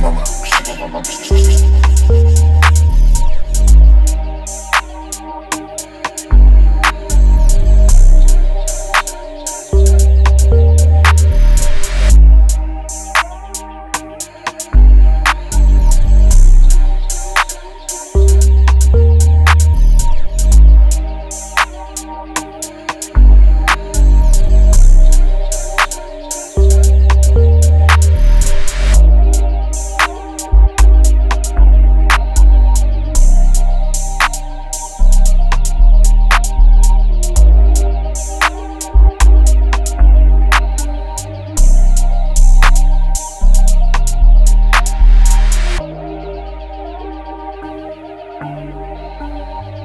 Mama, mama, mama. Thank you.